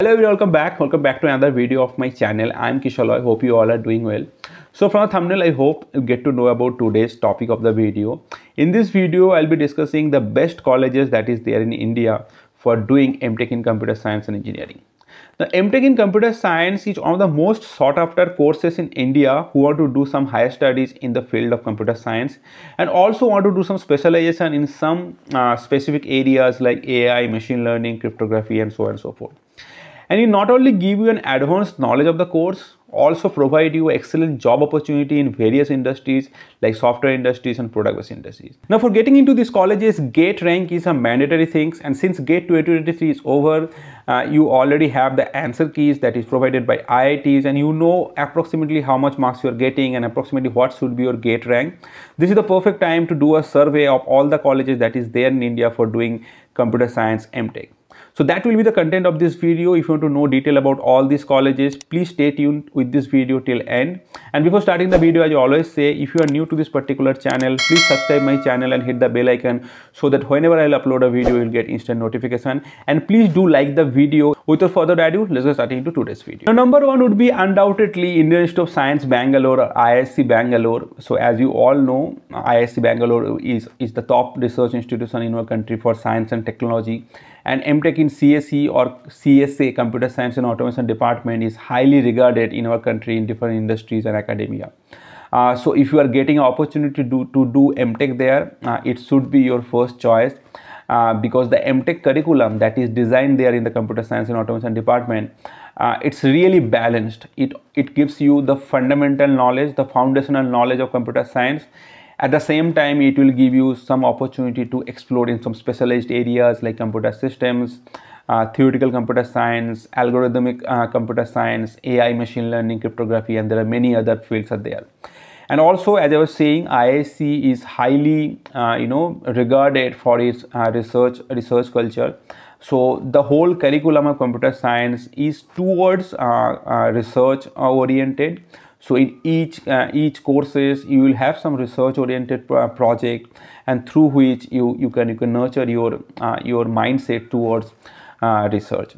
Hello everyone, welcome back. Welcome back to another video of my channel. I'm Kishalay. Hope you all are doing well. So from the thumbnail, I hope you get to know about today's topic of the video. In this video, I'll be discussing the best colleges that is there in India for doing MTech in computer science and engineering. The MTech in computer science is one of the most sought after courses in India who want to do some higher studies in the field of computer science and also want to do some specialization in some uh, specific areas like AI, machine learning, cryptography and so on and so forth. And it not only give you an advanced knowledge of the course, also provide you excellent job opportunity in various industries like software industries and product based industries. Now for getting into these colleges, GATE rank is a mandatory thing and since GATE 2023 is over, uh, you already have the answer keys that is provided by IITs and you know approximately how much marks you are getting and approximately what should be your GATE rank. This is the perfect time to do a survey of all the colleges that is there in India for doing computer science MTech. So that will be the content of this video. If you want to know detail about all these colleges, please stay tuned with this video till end. And before starting the video, as I always say, if you are new to this particular channel, please subscribe my channel and hit the bell icon so that whenever I'll upload a video, you'll get instant notification. And please do like the video. Without further ado, let's get started into today's video. Now, number one would be undoubtedly Indian Institute of Science Bangalore or IISc Bangalore. So as you all know, IISc Bangalore is, is the top research institution in our country for science and technology and MTech in CSE or CSA Computer Science and Automation Department is highly regarded in our country in different industries and academia. Uh, so if you are getting an opportunity to do, to do MTech there, uh, it should be your first choice uh, because the MTech curriculum that is designed there in the Computer Science and Automation Department, uh, it's really balanced. It, it gives you the fundamental knowledge, the foundational knowledge of computer science at the same time, it will give you some opportunity to explore in some specialized areas like computer systems, uh, theoretical computer science, algorithmic uh, computer science, AI, machine learning, cryptography, and there are many other fields are there. And also, as I was saying, IISc is highly, uh, you know, regarded for its uh, research research culture. So the whole curriculum of computer science is towards uh, uh, research oriented so in each uh, each courses you will have some research oriented project and through which you you can you can nurture your uh, your mindset towards uh, research.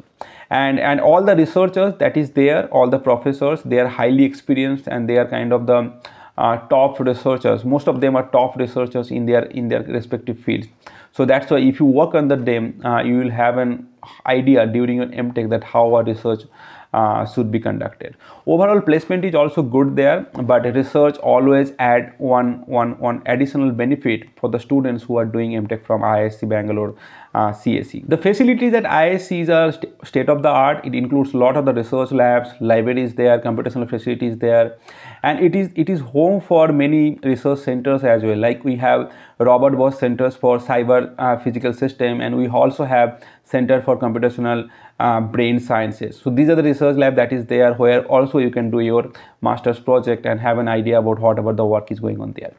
And and all the researchers that is there all the professors they are highly experienced and they are kind of the uh, top researchers. Most of them are top researchers in their in their respective fields. So that's why if you work under them uh, you will have an idea during your mtech that how a research uh, should be conducted. Overall placement is also good there but research always add one one one additional benefit for the students who are doing mtech from IISc bangalore uh. The facilities at IISc are st state of the art. It includes a lot of the research labs, libraries there, computational facilities there, and it is it is home for many research centers as well. Like we have Robert Bosch centers for cyber uh, physical system, and we also have Center for Computational uh, Brain Sciences. So these are the research lab that is there where also you can do your master's project and have an idea about whatever the work is going on there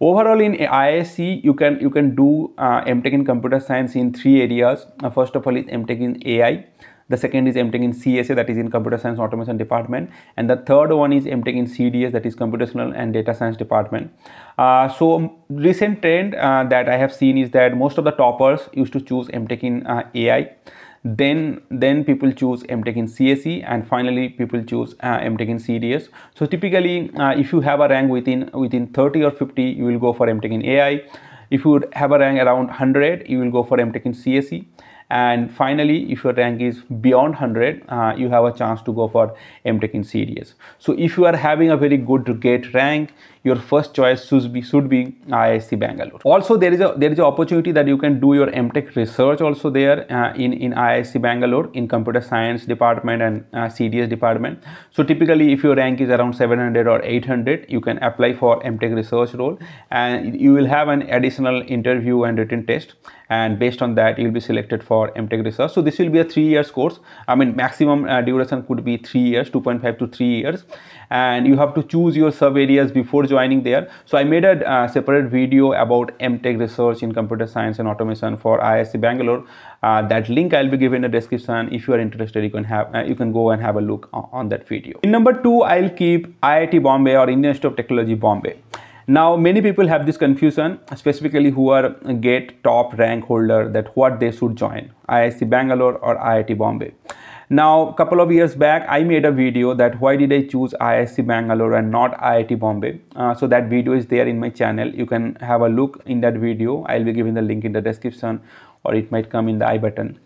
overall in IISc you can you can do uh, MTech in computer science in three areas. Uh, first of all is MTech in AI the second is MTech in CSA that is in computer science automation department. And the third one is MTech in CDS that is computational and data science department. Uh, so recent trend uh, that I have seen is that most of the toppers used to choose MTech in uh, AI then then people choose mtech in cse and finally people choose uh, mtech in cds so typically uh, if you have a rank within within 30 or 50 you will go for mtech in ai if you have a rank around 100 you will go for mtech in cse and finally if your rank is beyond 100 uh, you have a chance to go for mtech in cds so if you are having a very good gate rank your first choice should be should be IISc Bangalore. Also, there is a there is an opportunity that you can do your MTech research also there uh, in in IISc Bangalore in computer science department and uh, CDS department. So typically, if your rank is around 700 or 800, you can apply for MTech research role, and you will have an additional interview and written test and based on that you will be selected for MTech research. So this will be a three years course. I mean maximum uh, duration could be three years, 2.5 to three years and you have to choose your sub areas before joining there. So I made a uh, separate video about MTech research in computer science and automation for ISC Bangalore. Uh, that link I'll be given in the description. If you are interested, you can have uh, you can go and have a look on, on that video. In number two, I'll keep IIT Bombay or Indian Institute of Technology Bombay. Now, many people have this confusion, specifically who are GATE top rank holder that what they should join, IISc Bangalore or IIT Bombay. Now, a couple of years back, I made a video that why did I choose IISc Bangalore and not IIT Bombay. Uh, so that video is there in my channel. You can have a look in that video. I'll be giving the link in the description or it might come in the i button.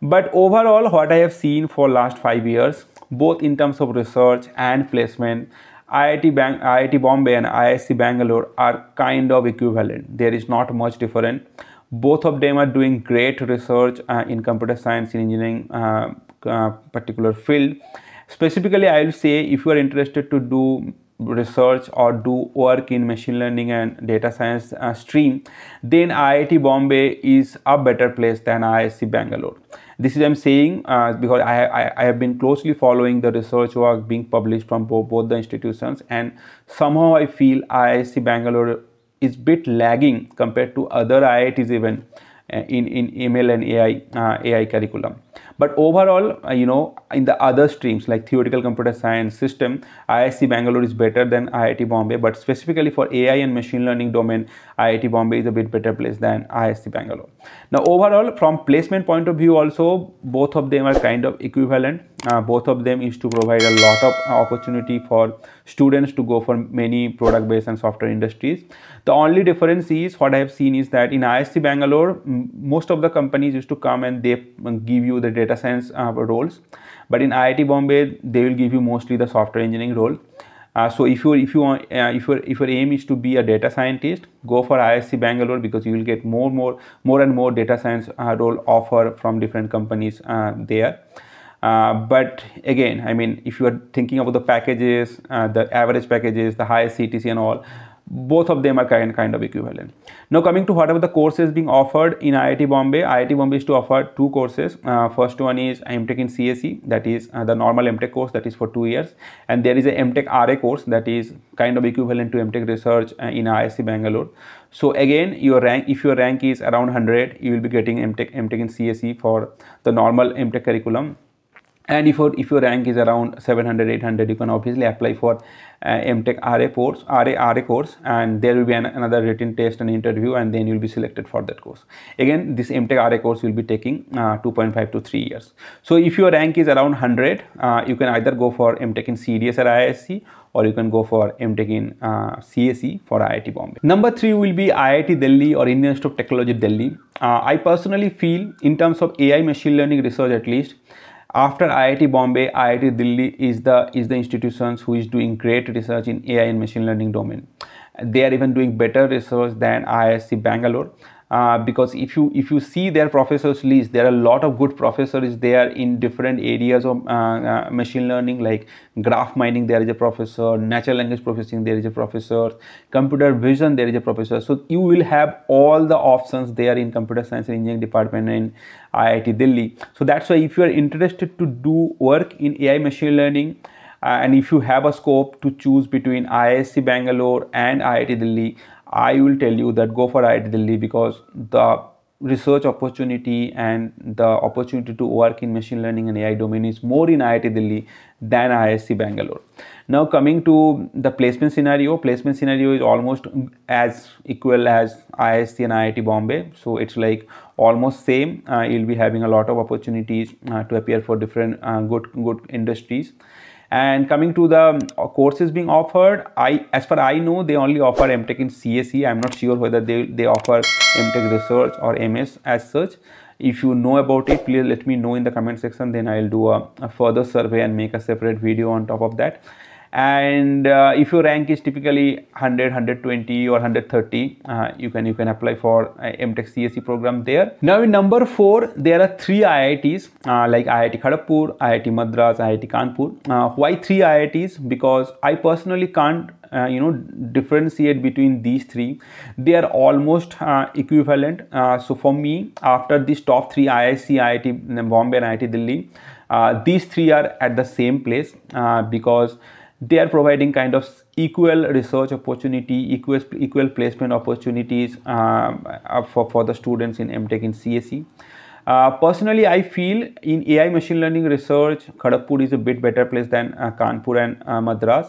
But overall, what I have seen for last five years, both in terms of research and placement, IIT, Bang IIT Bombay and IISc Bangalore are kind of equivalent. There is not much different. Both of them are doing great research uh, in computer science, in engineering, uh, uh, particular field specifically i will say if you are interested to do research or do work in machine learning and data science uh, stream then iit bombay is a better place than iisc bangalore. This is i'm saying uh, because I, I, I have been closely following the research work being published from both, both the institutions and somehow i feel iisc bangalore is bit lagging compared to other iits even uh, in in ml and ai uh, ai curriculum but overall uh, you know in the other streams like theoretical computer science system IISc Bangalore is better than IIT Bombay. But specifically for AI and machine learning domain IIT Bombay is a bit better place than IISc Bangalore. Now overall from placement point of view also both of them are kind of equivalent. Uh, both of them is to provide a lot of opportunity for students to go for many product based and software industries. The only difference is what I have seen is that in IISc Bangalore most of the companies used to come and they give you the data data science uh, roles. But in IIT Bombay they will give you mostly the software engineering role. Uh, so if you if you want uh, if your if your aim is to be a data scientist go for IISc Bangalore because you will get more more more and more data science uh, role offer from different companies uh, there. Uh, but again I mean if you are thinking about the packages the average packages the highest CTC and all both of them are kind, kind of equivalent. Now coming to whatever the courses being offered in IIT Bombay, IIT Bombay is to offer two courses. Uh, first one is MTech in CSE, that is uh, the normal MTech course that is for two years. And there is a MTech RA course that is kind of equivalent to MTech research uh, in IISc Bangalore. So again, your rank, if your rank is around 100, you will be getting MTech, MTech in CSE for the normal MTech curriculum and if your, if your rank is around 700 800 you can obviously apply for uh, mtech ra course ra ra course and there will be an, another written test and interview and then you'll be selected for that course again this mtech ra course will be taking uh, 2.5 to 3 years so if your rank is around 100 uh, you can either go for mtech in cds or iisc or you can go for MTech in uh, CSE for IIT Bombay. Number three will be IIT Delhi or Indian Institute of Technology Delhi. Uh, I personally feel in terms of AI machine learning research at least, after IIT Bombay, IIT Delhi is the is the institutions who is doing great research in AI and machine learning domain. They are even doing better research than IISc Bangalore. Uh, because if you if you see their professors list there are a lot of good professors there in different areas of uh, uh, machine learning like graph mining there is a professor natural language processing there is a professor computer vision there is a professor. So you will have all the options there in computer science and engineering department in IIT Delhi. So that's why if you are interested to do work in AI machine learning uh, and if you have a scope to choose between IISc Bangalore and IIT Delhi I will tell you that go for IIT Delhi because the research opportunity and the opportunity to work in machine learning and AI domain is more in IIT Delhi than IISc Bangalore. Now coming to the placement scenario, placement scenario is almost as equal as IISc and IIT Bombay. So it's like almost same. Uh, you'll be having a lot of opportunities uh, to appear for different uh, good good industries and coming to the uh, courses being offered i as far i know they only offer mtech in cse i'm not sure whether they they offer mtech research or ms as such. If you know about it please let me know in the comment section. Then i'll do a, a further survey and make a separate video on top of that and uh, if your rank is typically 100 120 or 130 uh, you can you can apply for mtech cse program there. Now in number four there are three iits uh, like iit kharagpur iit madras iit kanpur. Uh, why three iits because i personally can't uh, you know differentiate between these three. They are almost uh, equivalent. Uh, so for me after these top three IISc, IIT Bombay and IIT Delhi uh, these three are at the same place because they are providing kind of equal research opportunity equal equal placement opportunities um, uh, for, for the students in mtech in cse uh, personally i feel in ai machine learning research kharagpur is a bit better place than uh, kanpur and uh, madras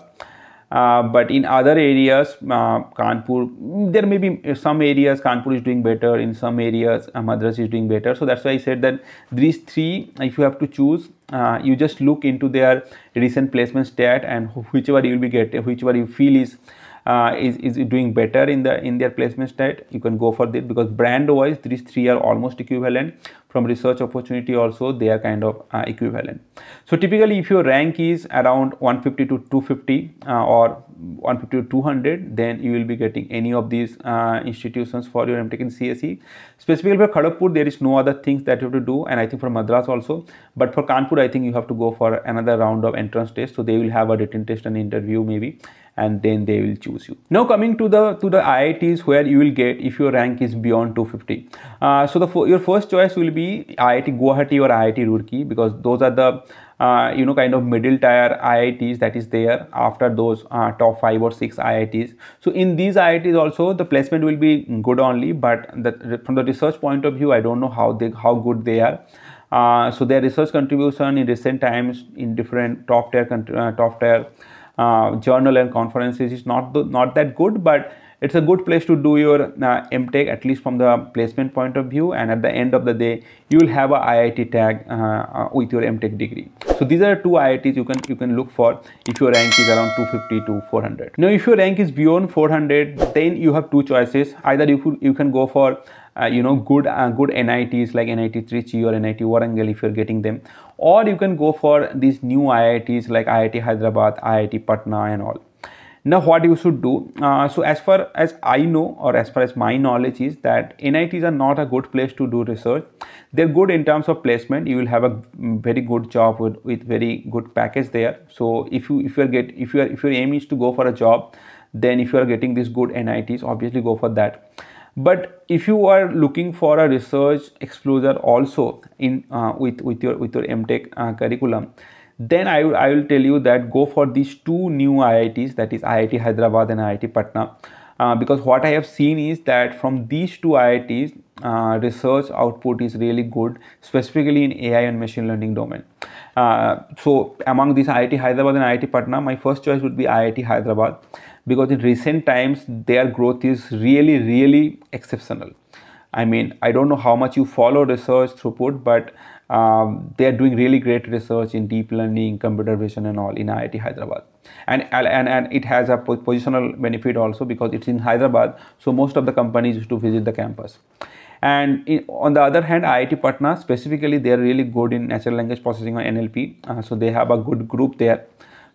uh, but in other areas, uh, Kanpur, there may be some areas Kanpur is doing better, in some areas uh, Madras is doing better. So that's why I said that these three, if you have to choose, uh, you just look into their recent placement stat and whichever you will be getting, whichever you feel is uh, is, is doing better in the in their placement stat you can go for this because brand wise these three are almost equivalent. From research opportunity also they are kind of uh, equivalent. So typically if your rank is around 150 to 250 uh, or 150 to 200 then you will be getting any of these uh, institutions for your mtech in cse specifically for kharagpur there is no other things that you have to do and i think for madras also. But for kanpur i think you have to go for another round of entrance test. So they will have a written test and interview maybe and then they will choose you. Now coming to the to the iits where you will get if your rank is beyond 250 uh, so the your first choice will be iit guwahati or iit roorkee because those are the uh, you know kind of middle tier iits that is there after those uh, top five or six iits so in these iits also the placement will be good only but the, from the research point of view i don't know how they how good they are. Uh, so their research contribution in recent times in different top tier uh, top tier uh, journal and conferences is not not that good but it's a good place to do your uh, MTech at least from the placement point of view and at the end of the day you will have a IIT tag uh, uh, with your MTech degree. So these are two IITs you can you can look for if your rank is around 250 to 400. Now if your rank is beyond 400 then you have two choices either you could, you can go for uh, you know good uh, good NITs like NIT Trichy or NIT Warangal if you're getting them or you can go for these new IITs like IIT Hyderabad, IIT Patna and all. Now what you should do, uh, so as far as I know or as far as my knowledge is that NITs are not a good place to do research. They're good in terms of placement. You will have a very good job with, with very good package there. So if you if you get if your if your aim is to go for a job, then if you are getting these good NITs, obviously go for that but if you are looking for a research exposure also in uh, with with your with your mtech uh, curriculum then I, I will tell you that go for these two new iits that is iit hyderabad and iit patna. Uh, because what i have seen is that from these two iits uh, research output is really good specifically in ai and machine learning domain. Uh, so among these iit hyderabad and iit patna my first choice would be iit hyderabad. Because in recent times their growth is really really exceptional. I mean i don't know how much you follow research throughput but um, they are doing really great research in deep learning computer vision and all in iit hyderabad. And and and it has a positional benefit also because it's in hyderabad so most of the companies used to visit the campus. And in, on the other hand iit patna specifically they are really good in natural language processing or nlp uh, so they have a good group there.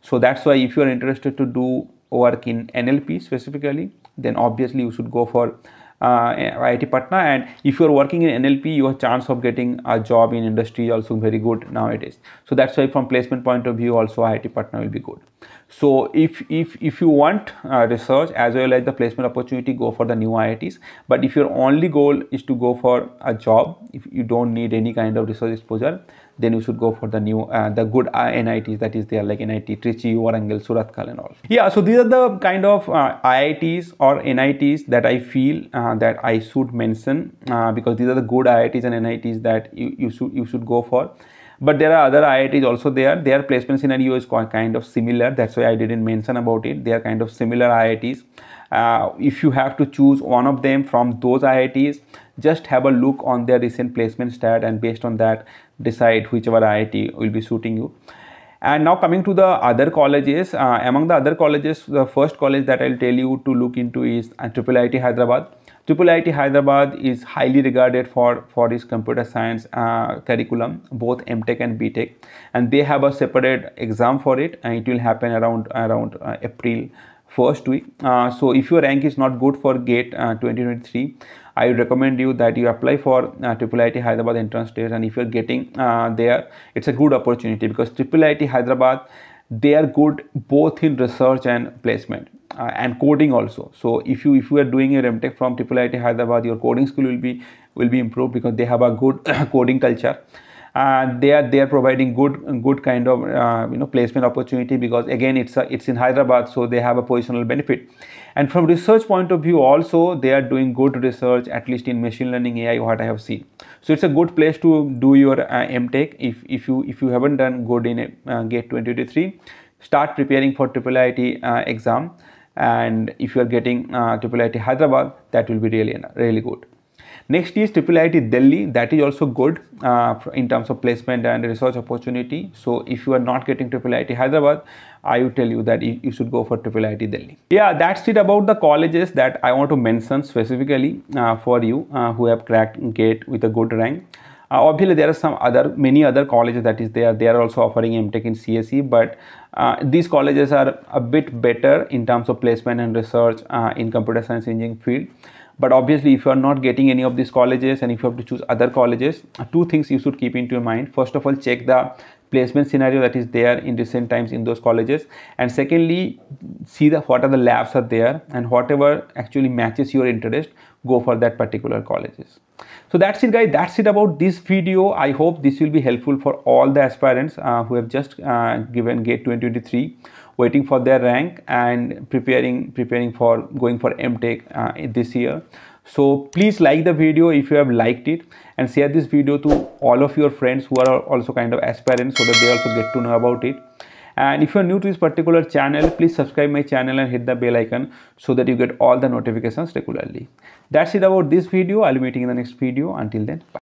So that's why if you are interested to do work in NLP specifically, then obviously you should go for uh, IIT Patna and if you're working in NLP your chance of getting a job in industry also very good nowadays. So that's why from placement point of view also IIT Patna will be good so if if if you want uh, research as well as the placement opportunity go for the new IITs but if your only goal is to go for a job if you don't need any kind of research exposure then you should go for the new uh, the good uh, NITs that is there like NIT Trichy, Warangal, Surathkal and all. Yeah, so these are the kind of uh, IITs or NITs that I feel uh, that I should mention uh, because these are the good IITs and NITs that you, you should you should go for. But there are other IITs also there. Their placement scenario is kind of similar. That's why I didn't mention about it. They are kind of similar IITs. Uh, if you have to choose one of them from those IITs, just have a look on their recent placement stat and based on that decide whichever IIT will be suiting you. And now coming to the other colleges, uh, among the other colleges, the first college that I'll tell you to look into is IIIT Hyderabad. IIIT Hyderabad is highly regarded for, for its computer science uh, curriculum, both MTech and BTech. And they have a separate exam for it and it will happen around, around uh, April first week. Uh, so if your rank is not good for GATE uh, 2023, I recommend you that you apply for uh, Hyderabad entrance test and if you're getting uh, there, it's a good opportunity because IIIT Hyderabad, they are good both in research and placement. Uh, and coding also so if you if you are doing your mtech from IIIT hyderabad your coding skill will be will be improved because they have a good coding culture uh, they are they are providing good good kind of uh, you know placement opportunity because again it's a, it's in hyderabad so they have a positional benefit. And from research point of view also they are doing good research at least in machine learning ai what i have seen. So it's a good place to do your uh, mtech if if you if you haven't done good in uh, gate 2023 start preparing for triple IIT uh, exam. And if you are getting uh, Hyderabad that will be really really good next is triple IIT Delhi that is also good uh, in terms of placement and research opportunity so if you are not getting triple IIT Hyderabad I would tell you that you should go for triple IIT Delhi yeah that's it about the colleges that I want to mention specifically uh, for you uh, who have cracked GATE with a good rank uh, obviously, there are some other many other colleges that is there. They are also offering MTech in CSE, but uh, these colleges are a bit better in terms of placement and research uh, in computer science engineering field. But obviously, if you are not getting any of these colleges and if you have to choose other colleges, two things you should keep into your mind. First of all, check the placement scenario that is there in recent times in those colleges and secondly see the what are the labs are there and whatever actually matches your interest go for that particular colleges. So that's it guys. That's it about this video. I hope this will be helpful for all the aspirants uh, who have just uh, given gate 2023 waiting for their rank and preparing preparing for going for mtech uh, this year. So please like the video if you have liked it and share this video to all of your friends who are also kind of aspirants so that they also get to know about it and if you are new to this particular channel please subscribe my channel and hit the bell icon so that you get all the notifications regularly. That's it about this video. I'll be meeting in the next video. Until then bye